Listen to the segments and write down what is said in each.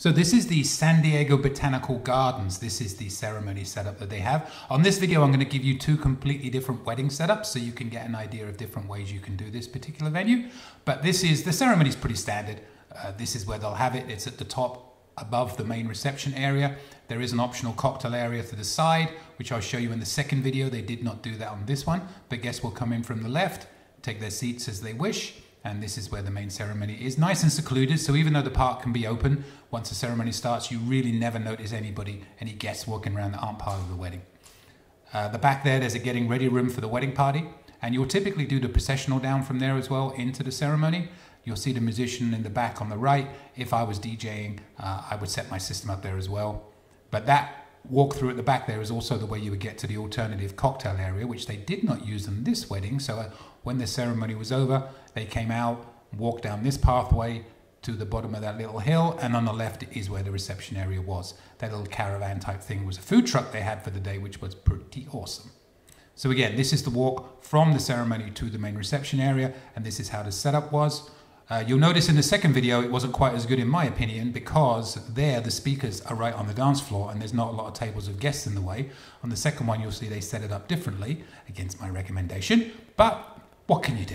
So this is the San Diego Botanical Gardens. This is the ceremony setup that they have. On this video, I'm going to give you two completely different wedding setups so you can get an idea of different ways you can do this particular venue. But this is, the ceremony is pretty standard. Uh, this is where they'll have it. It's at the top above the main reception area. There is an optional cocktail area to the side, which I'll show you in the second video. They did not do that on this one, but guests will come in from the left, take their seats as they wish and this is where the main ceremony is. Nice and secluded, so even though the park can be open, once the ceremony starts, you really never notice anybody, any guests walking around that aren't part of the wedding. Uh, the back there, there's a getting ready room for the wedding party, and you'll typically do the processional down from there as well into the ceremony. You'll see the musician in the back on the right. If I was DJing, uh, I would set my system up there as well. But that walk through at the back there is also the way you would get to the alternative cocktail area, which they did not use in this wedding. So uh, when the ceremony was over, they came out, walked down this pathway to the bottom of that little hill, and on the left is where the reception area was. That little caravan type thing was a food truck they had for the day, which was pretty awesome. So again, this is the walk from the ceremony to the main reception area, and this is how the setup was. Uh, you'll notice in the second video it wasn't quite as good in my opinion because there the speakers are right on the dance floor and there's not a lot of tables of guests in the way. On the second one you'll see they set it up differently against my recommendation, but what can you do?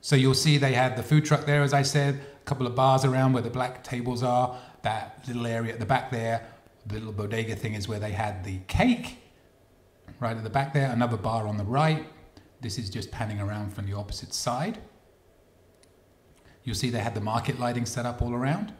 So you'll see they had the food truck there, as I said, a couple of bars around where the black tables are, that little area at the back there, the little bodega thing is where they had the cake, right at the back there, another bar on the right. This is just panning around from the opposite side. You'll see they had the market lighting set up all around.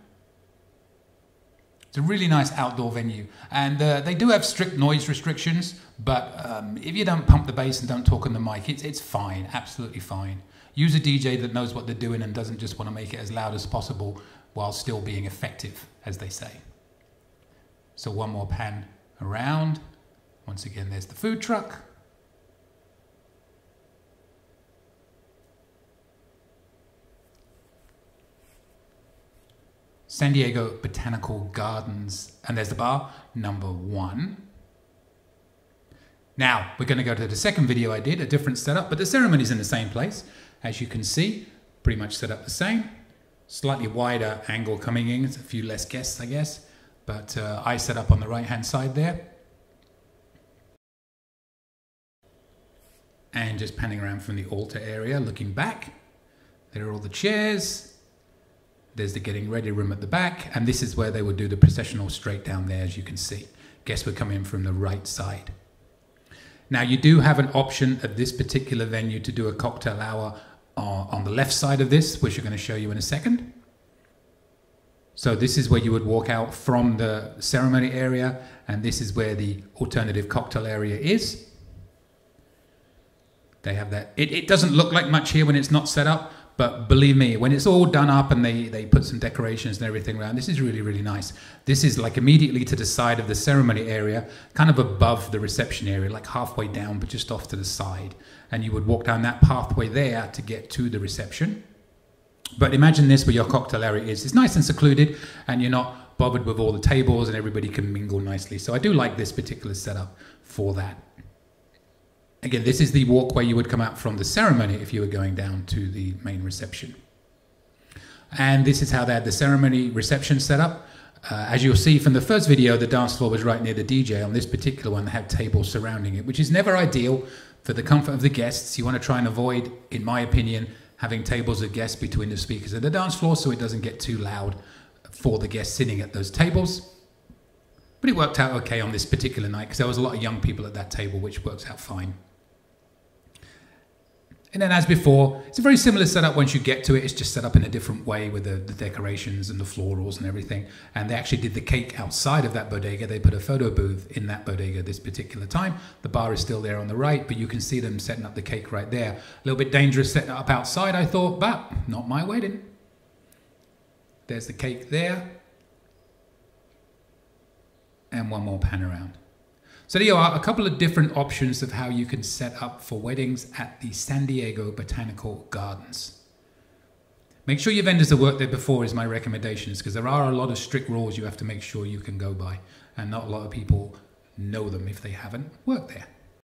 It's a really nice outdoor venue. And uh, they do have strict noise restrictions, but um, if you don't pump the bass and don't talk on the mic, it's, it's fine, absolutely fine. Use a DJ that knows what they're doing and doesn't just want to make it as loud as possible while still being effective, as they say. So one more pan around. Once again, there's the food truck. San Diego Botanical Gardens, and there's the bar, number one. Now, we're going to go to the second video I did, a different setup, but the ceremony's in the same place. As you can see, pretty much set up the same. Slightly wider angle coming in, it's a few less guests, I guess, but uh, I set up on the right-hand side there. And just panning around from the altar area, looking back. There are all the chairs, there's the getting ready room at the back, and this is where they would do the processional straight down there, as you can see. Guests would come in from the right side. Now, you do have an option at this particular venue to do a cocktail hour uh, on the left side of this, which I'm going to show you in a second. So this is where you would walk out from the ceremony area, and this is where the alternative cocktail area is. They have that. It, it doesn't look like much here when it's not set up, but believe me, when it's all done up and they, they put some decorations and everything around, this is really, really nice. This is like immediately to the side of the ceremony area, kind of above the reception area, like halfway down, but just off to the side. And you would walk down that pathway there to get to the reception. But imagine this where your cocktail area is. It's nice and secluded, and you're not bothered with all the tables, and everybody can mingle nicely. So I do like this particular setup for that. Again, this is the walkway you would come out from the ceremony if you were going down to the main reception. And this is how they had the ceremony reception set up. Uh, as you'll see from the first video, the dance floor was right near the DJ. On this particular one, they had tables surrounding it, which is never ideal for the comfort of the guests. You want to try and avoid, in my opinion, having tables of guests between the speakers and the dance floor so it doesn't get too loud for the guests sitting at those tables. But it worked out okay on this particular night because there was a lot of young people at that table, which works out fine. And then, as before, it's a very similar setup once you get to it. It's just set up in a different way with the, the, decorations and the florals and everything. And they actually did the cake outside of that bodega. They put a photo booth in that bodega this particular time. The bar is still there on the right, but you can see them setting up the cake right there. A little bit dangerous setting up outside, I thought, but not my wedding. There's the cake there. And one more pan around. So there are a couple of different options of how you can set up for weddings at the San Diego Botanical Gardens. Make sure your vendors have worked there before is my recommendations because there are a lot of strict rules you have to make sure you can go by and not a lot of people know them if they haven't worked there.